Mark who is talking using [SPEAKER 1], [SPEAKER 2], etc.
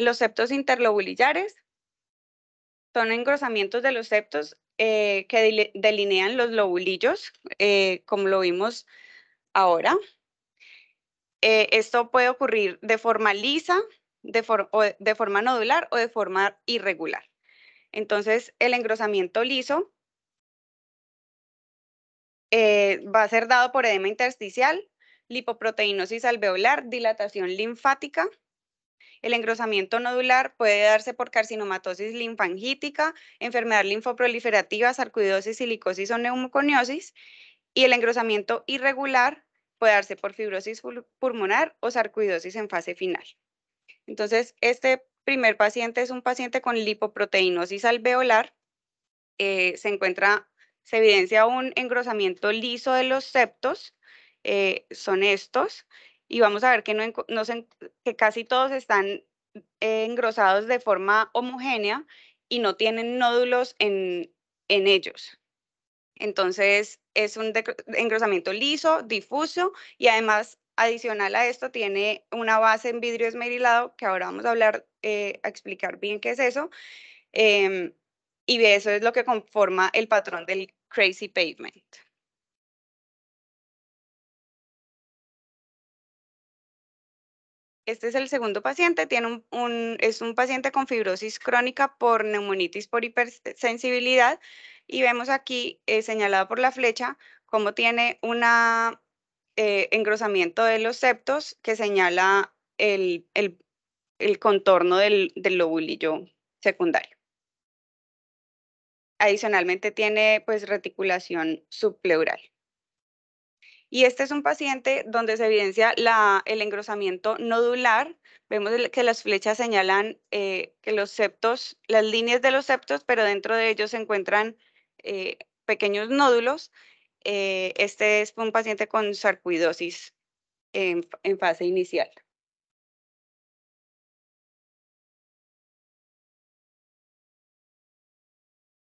[SPEAKER 1] los septos interlobulillares son engrosamientos de los septos eh, que delinean los lobulillos, eh, como lo vimos ahora. Eh, esto puede ocurrir de forma lisa, de, de forma nodular o de forma irregular. Entonces, el engrosamiento liso va a ser dado por edema intersticial, lipoproteinosis alveolar, dilatación linfática, el engrosamiento nodular puede darse por carcinomatosis linfangítica, enfermedad linfoproliferativa, sarcoidosis, silicosis o neumoconiosis. Y el engrosamiento irregular puede darse por fibrosis pulmonar o sarcoidosis en fase final. Entonces, este primer paciente es un paciente con lipoproteinosis alveolar. Eh, se encuentra, se evidencia un engrosamiento liso de los septos, eh, son estos, y vamos a ver que, casi todos están engrosados de forma homogénea y no tienen nódulos en, en ellos. Entonces, es un engrosamiento liso, difuso y además, adicional a esto, tiene una base en vidrio esmerilado, que ahora vamos a hablar, eh, a explicar bien qué es eso. Em, y eso es lo que conforma el patrón del crazy pavement. Este es el segundo paciente, es un paciente con fibrosis crónica por neumonitis por hipersensibilidad y vemos aquí eh, señalado por la flecha cómo tiene un eh, engrosamiento de los septos que señala el, contorno del, del lobulillo secundario. Adicionalmente tiene pues reticulación subpleural. Y este es un paciente donde se evidencia el engrosamiento nodular. Vemos que las flechas señalan eh, que los septos, las líneas de los septos, pero dentro de ellos se encuentran eh, pequeños nódulos. Eh, este es un paciente con sarcoidosis en, fase inicial.